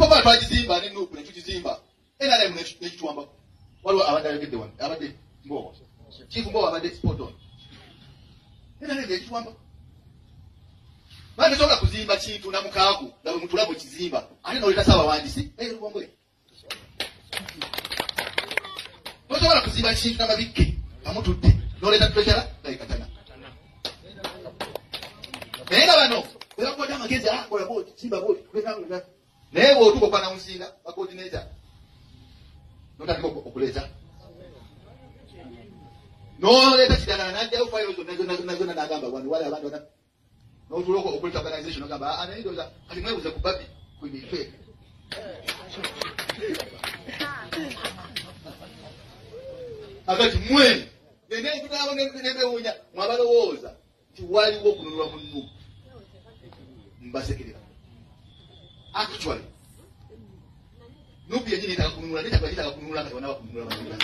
ekifofa twagizimba nenuku nekitizimba nrm nekituwambako waliwo abadde ayogedde wan abadde mbowa chifu mbowa abadde spoton nrm nekituwambako bandi soka kuzimba kintu namukaagu nga bwe mutulabu ekizimba ate nolitasaabawandisi naye lubongoe tosobola kuzimba kintu namabikke amutudde noleeta tutekyala nayikatana naye nga bano bebakwata amagezi ah, ngaolabzimba naye bwotuka okwana musinga bakodinata notandika okuleeta noleeta kidalala najjayo fayiro zonna zonna nagamba waniwali abantu bana notula okuleta organization ogamba ah, naye ndoza kati mwebuze ku babi kubife akati mwe genenkutaabonembewunya mwabalowooza nti waliwo okununula munnu mbasekerera Actually, Nubi yenyewe itakakununua, ndio itakuja itakununua wanao kununua mazingira.